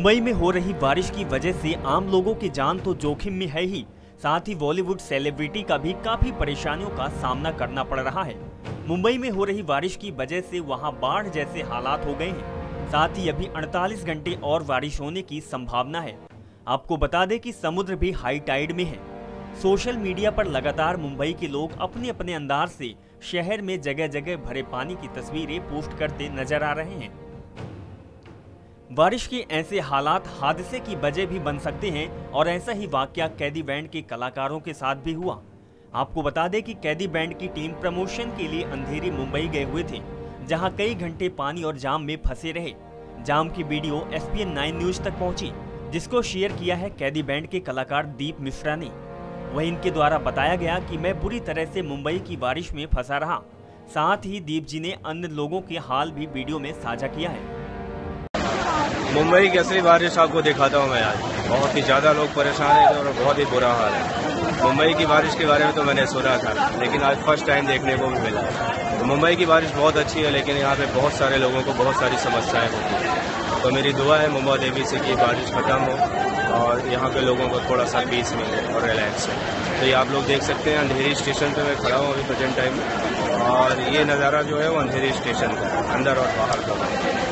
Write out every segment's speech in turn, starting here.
मुंबई में हो रही बारिश की वजह से आम लोगों की जान तो जोखिम में है ही। साथ ही बॉलीवुड सेलिब्रिटी का भी काफ़ी परेशानियों का सामना करना पड़ रहा है। मुंबई में हो रही बारिश की वजह से वहाँ बाढ़ जैसे हालात हो गए हैं। साथ ही अभी 48 घंटे और बारिश होने की संभावना है। आपको बता दें कि समुद्र भी हाई टाइड में है। सोशल मीडिया पर लगातार मुंबई के लोग अपने अपने अंदाज से शहर में जगह जगह भरे पानी की तस्वीरें पोस्ट करते नज़र आ रहे हैं। बारिश के ऐसे हालात हादसे की वजह भी बन सकते हैं और ऐसा ही वाक्य कैदी बैंड के कलाकारों के साथ भी हुआ। आपको बता दें कि कैदी बैंड की टीम प्रमोशन के लिए अंधेरी मुंबई गए हुए थे, जहाँ कई घंटे पानी और जाम में फंसे रहे। जाम की वीडियो एस पी न्यूज़ तक पहुँची, जिसको शेयर किया है कैदी बैंड के कलाकार दीप मिश्रा ने। वही इनके द्वारा बताया गया कि मैं बुरी तरह से मुंबई की बारिश में फंसा रहा। साथ ही दीप जी ने अन्य लोगों के हाल भी वीडियो में साझा किया है। मुंबई की असली बारिश आपको दिखाता हूँ मैं आज। बहुत ही ज़्यादा लोग परेशान हैं और बहुत ही बुरा हाल है। मुंबई की बारिश के बारे में तो मैंने सुना था, लेकिन आज फ़र्स्ट टाइम देखने को भी मिला तो मुंबई की बारिश बहुत अच्छी है, लेकिन यहाँ पे बहुत सारे लोगों को बहुत सारी समस्याएँ होती हैं। तो मेरी दुआ है मुंबा देवी से कि बारिश खत्म हो और यहाँ के लोगों को थोड़ा सा पीस मिले और रिलैक्स है। तो ये आप लोग देख सकते हैं, अंधेरी स्टेशन पर मैं खड़ा हूँ अभी प्रेजेंट टाइम में। और ये नज़ारा जो है वो अंधेरी स्टेशन का अंदर और बाहर का।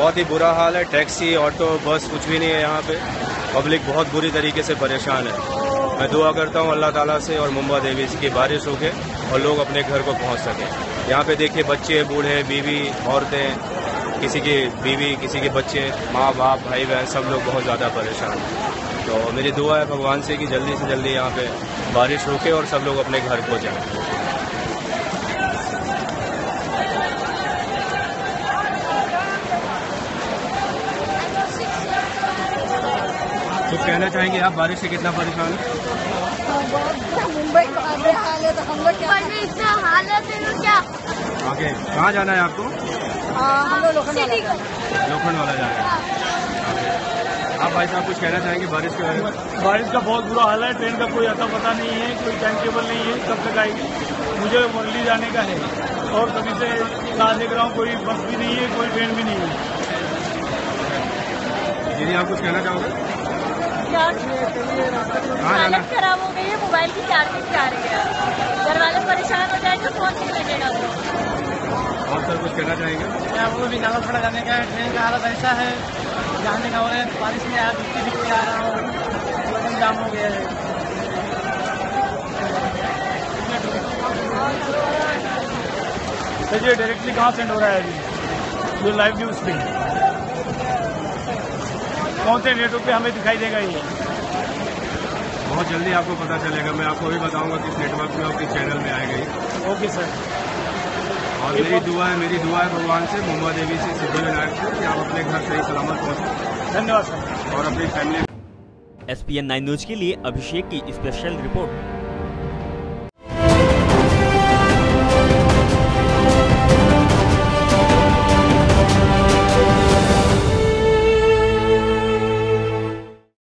बहुत ही बुरा हाल है। टैक्सी, ऑटो, बस, कुछ भी नहीं है यहाँ पे। पब्लिक बहुत बुरी तरीके से परेशान है। मैं दुआ करता हूँ अल्लाह ताला से और मुंबा देवी की बारिश होके और लोग अपने घर को पहुँच सकें। यहाँ पे देखिए बच्चे, बूढ़े, बीवी, औरतें, किसी की बीवी, किसी के बच्चे, माँ, बाप, भाई, बहन, सब लोग बहुत ज़्यादा परेशान हैं। तो मेरी दुआ है भगवान से कि जल्दी से जल्दी यहाँ पे बारिश रुके और सब लोग अपने घर को जाएँ। तो कहना चाहेंगे आप? बारिश से कितना परेशान है? मुंबई हाल है तो हम लोग इतना हाल है तो क्या आगे कहाँ जाना है आपको? हम लोग लोखंड वाला जाना है। आप भाई साहब कुछ कहना चाहेंगे बारिश के बारे में? बारिश का बहुत बुरा हाल है ट्रेन का कोई अता पता नहीं है कोई टाइम टेबल नहीं है कब तक आएगी। मुझे मुरली जाने का है और कभी से कहा देख रहा हूँ कोई बस भी नहीं है कोई ट्रेन भी नहीं है। दीदी आप कुछ कहना चाहोगे? हालत खराब हो गई है मोबाइल की चार्जिंग जा रही है। घर वाले परेशान हो जाएँगे फ़ोन नहीं लगेगा और सर कुछ कहना चाहेंगे? मैं आपको भी नालापड़ा जाने का है ट्रेन का हालत ऐसा है जाने का हो रहा है बारिश में आया दिखती दिखती आ रहा हूँ जाम हो गया है। सर ये डायरेक्टली कहाँ सेंड हो रहा है अभी? जो लाइव न्यूज़ पे। कौन से नेटवर्क पे हमें दिखाई देगा ये? बहुत जल्दी आपको पता चलेगा मैं आपको भी बताऊँगा किस नेटवर्क में और किस चैनल में आएगा ओके सर। और मेरी दुआ है मेरी दुआ है भगवान से मुंबा देवी से सिद्धिविनायक से कि आप अपने घर सही सलामत पहुँचे धन्यवाद सर। और अपनी family S P N nine news के लिए अभिषेक की स्पेशल रिपोर्ट